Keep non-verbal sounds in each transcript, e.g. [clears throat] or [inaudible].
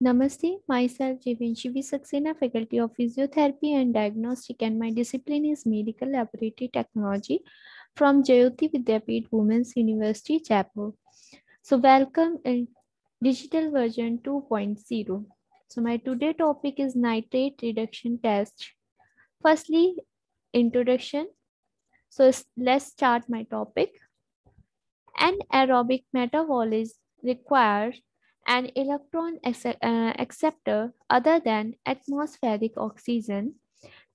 Namaste, myself Jivinshi V. Saxena, Faculty of Physiotherapy and Diagnostic, and my discipline is Medical Laboratory Technology from Jayoti Vidyapeeth Women's University, Jaipur. So, welcome in digital version 2.0. So, my today topic is nitrate reduction test. Firstly, introduction. So, let's start my topic. An aerobic metabolism requires an electron uh, acceptor other than atmospheric oxygen,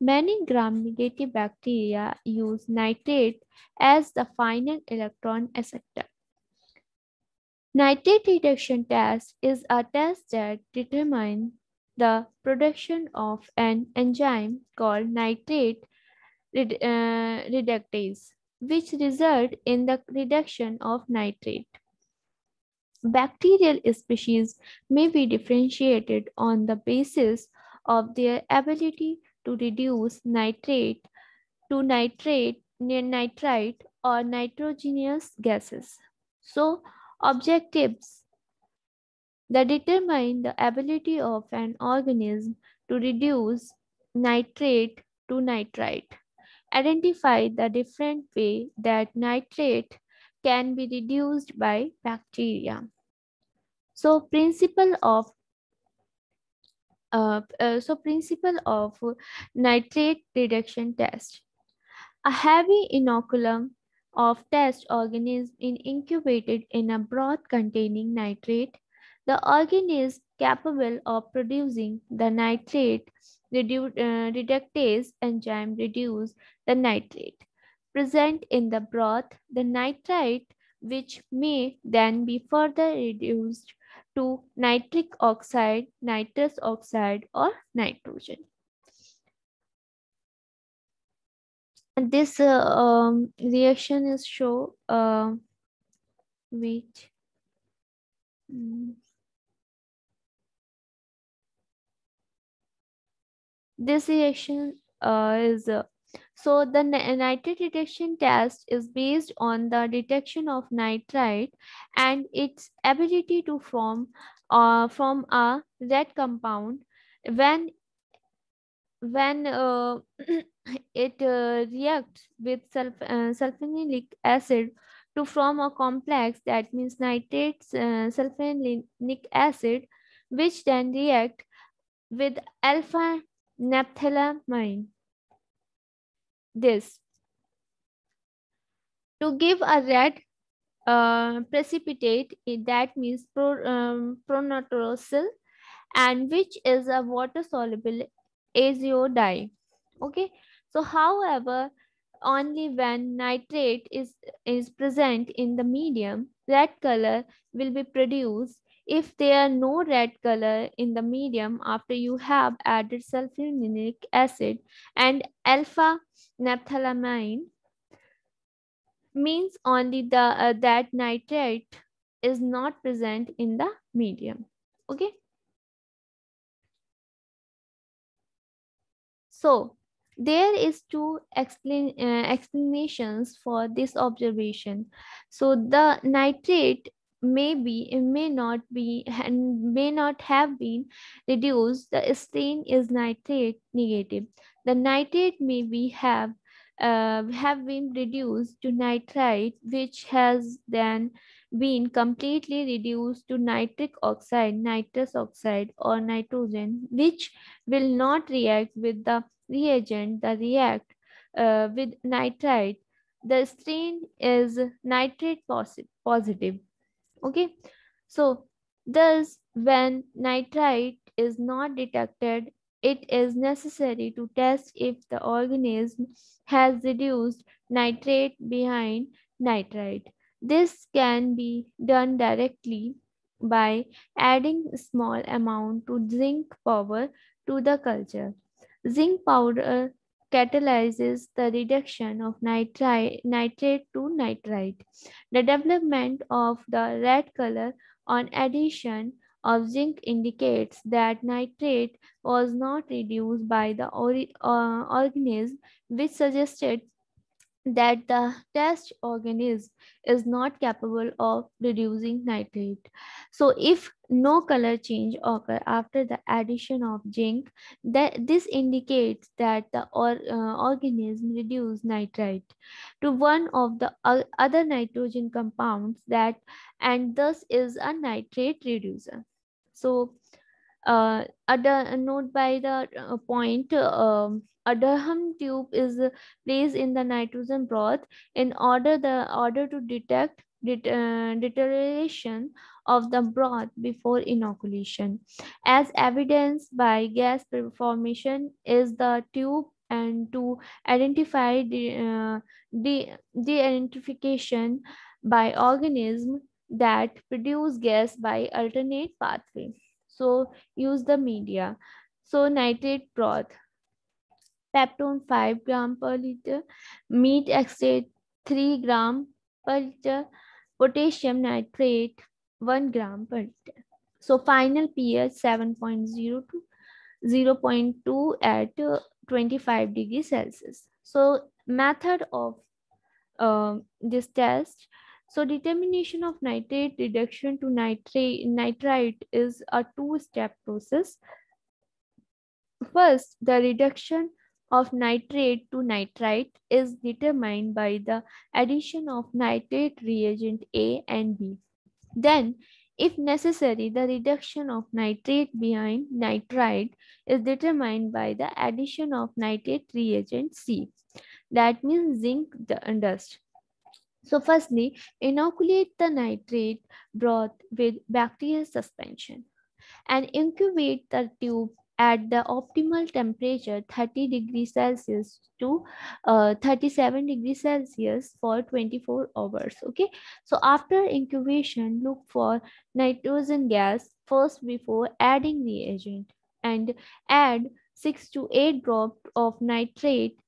many gram-negative bacteria use nitrate as the final electron acceptor. Nitrate reduction test is a test that determines the production of an enzyme called nitrate uh, reductase, which result in the reduction of nitrate. Bacterial species may be differentiated on the basis of their ability to reduce nitrate to nitrate, nitrite, or nitrogenous gases. So, objectives that determine the ability of an organism to reduce nitrate to nitrite. Identify the different way that nitrate can be reduced by bacteria. So principle of uh, uh, so principle of nitrate reduction test. A heavy inoculum of test organism is incubated in a broth containing nitrate. The organism capable of producing the nitrate redu uh, reductase enzyme reduce the nitrate present in the broth, the nitrite, which may then be further reduced to nitric oxide, nitrous oxide, or nitrogen. And this uh, um, reaction is show uh, which mm, this reaction uh, is uh, so the nitrate detection test is based on the detection of nitrite and its ability to form uh, from a red compound when when uh, [clears throat] it uh, reacts with sulf uh, sulfonic acid to form a complex that means nitrates uh, sulfonic acid which then react with alpha naphthylamine this. To give a red uh, precipitate, that means pro, um, and which is a water-soluble azo dye. Okay, so however, only when nitrate is, is present in the medium, red color will be produced if there are no red color in the medium after you have added sulfonic acid and alpha naphthylamine means only the uh, that nitrate is not present in the medium. Okay? So there is two explain, uh, explanations for this observation. So the nitrate may be it may not be and may not have been reduced. The stain is nitrate negative. The nitrate may be have uh, have been reduced to nitrite which has then been completely reduced to nitric oxide nitrous oxide or nitrogen which will not react with the reagent that react uh, with nitrite. The stain is nitrate positive okay. So thus when nitrite is not detected it is necessary to test if the organism has reduced nitrate behind nitrite. This can be done directly by adding small amount to zinc powder to the culture. Zinc powder catalyzes the reduction of nitrite, nitrate to nitrite. The development of the red color on addition of zinc indicates that nitrate was not reduced by the uh, organism, which suggested that the test organism is not capable of reducing nitrate. So if no color change occur after the addition of zinc, that this indicates that the or, uh, organism reduced nitrate to one of the other nitrogen compounds that and thus is a nitrate reducer. So uh, a note by the uh, point um, a Durham tube is placed in the nitrogen broth in order the order to detect det, uh, deterioration of the broth before inoculation. As evidenced by gas formation is the tube and to identify the, uh, the, the identification by organism that produce gas by alternate pathway. So use the media. So nitrate broth peptone 5 gram per liter, meat extract 3 gram per liter, potassium nitrate 1 gram per liter. So final pH 7.0 to 0.2 at uh, 25 degrees Celsius. So method of uh, this test. So determination of nitrate reduction to nitrate nitrite is a two-step process. First, the reduction of nitrate to nitrite is determined by the addition of nitrate reagent A and B. Then, if necessary, the reduction of nitrate behind nitrite is determined by the addition of nitrate reagent C. That means zinc the dust. So firstly, inoculate the nitrate broth with bacterial suspension and incubate the tube at the optimal temperature 30 degrees Celsius to uh, 37 degrees Celsius for 24 hours. Okay, so after incubation, look for nitrogen gas first before adding the reagent and add 6 to 8 drops of nitrate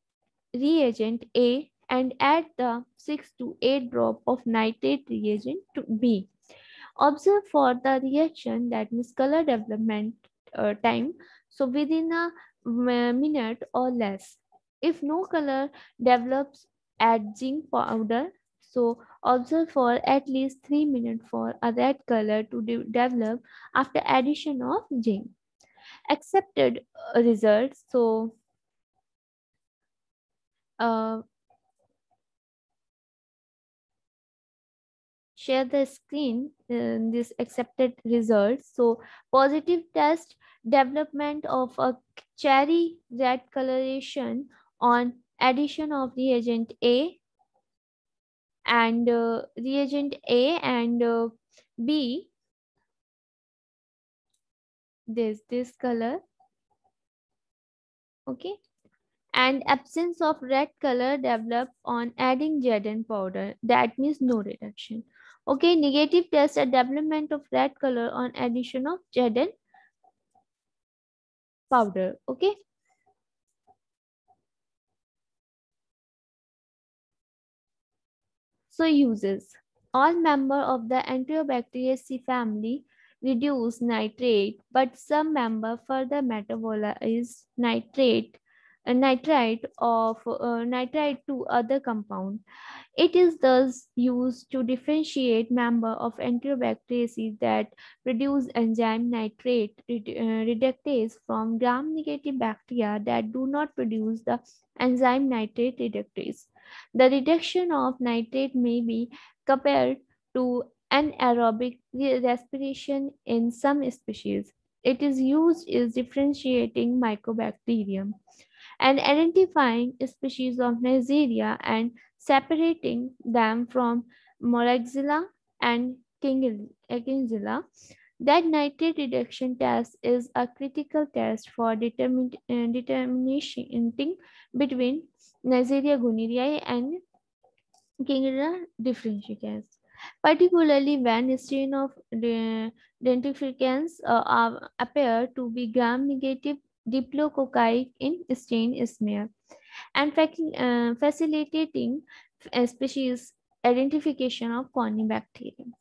reagent A and add the 6 to 8 drop of nitrate reagent to B. Observe for the reaction that means color development uh, time so within a minute or less. If no color develops, add zinc powder. So observe for at least 3 minutes for a red color to de develop after addition of zinc. Accepted uh, results. So uh, share the screen in this accepted results. So positive test development of a cherry red coloration on addition of reagent A and uh, reagent A and uh, B. This this color. Okay. And absence of red color develop on adding Zn powder. That means no reduction okay negative test a development of red color on addition of Zn powder. Okay. So uses. All member of the enterobacteriaceae family reduce nitrate but some member further metabolize nitrate nitrite of uh, nitrite to other compound it is thus used to differentiate member of Enterobacteriaceae that produce enzyme nitrate uh, reductase from gram-negative bacteria that do not produce the enzyme nitrate reductase. The reduction of nitrate may be compared to anaerobic respiration in some species. It is used in differentiating mycobacterium and identifying species of Neisseria and separating them from Moraxella and Kingella. That nitrate reduction test is a critical test for uh, determining between Neisseria gonorrhoeae and Kingella differentiates, particularly when strain of denitrificans uh, appear to be gram-negative diplococci in strain smear and uh, facilitating species identification of Corynebacterium.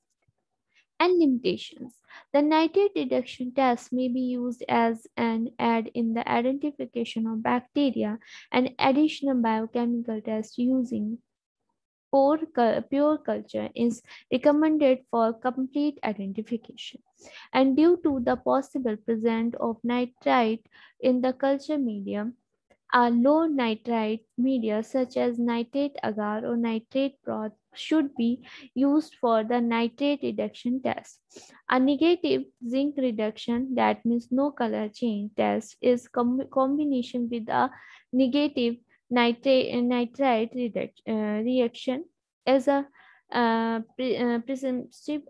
And limitations. The nitrate reduction test may be used as an aid in the identification of bacteria and additional biochemical test using pure, pure culture is recommended for complete identification. And due to the possible presence of nitrite in the culture medium, a low nitrite media such as nitrate agar or nitrate broth should be used for the nitrate reduction test. A negative zinc reduction, that means no color change test, is com combination with a negative nitrate, nitrite reduction, uh, reaction as a uh, pre uh, presumptive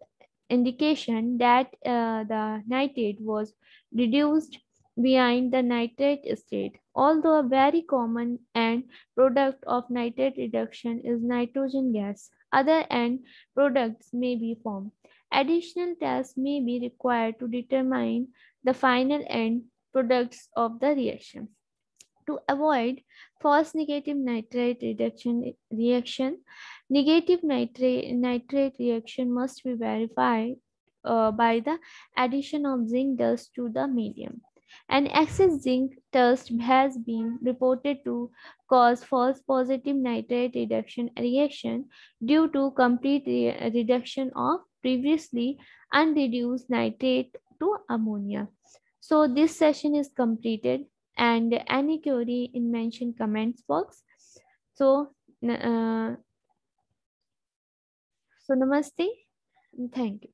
indication that uh, the nitrate was reduced behind the nitrate state. Although a very common end product of nitrate reduction is nitrogen gas, other end products may be formed. Additional tests may be required to determine the final end products of the reaction. To avoid false negative nitrate reduction reaction, negative nitrate, nitrate reaction must be verified uh, by the addition of zinc dust to the medium. An excess zinc dust has been reported to cause false positive nitrate reduction reaction due to complete re reduction of previously unreduced nitrate to ammonia. So this session is completed and any query in mentioned comments box. So, uh, so namaste. Thank you.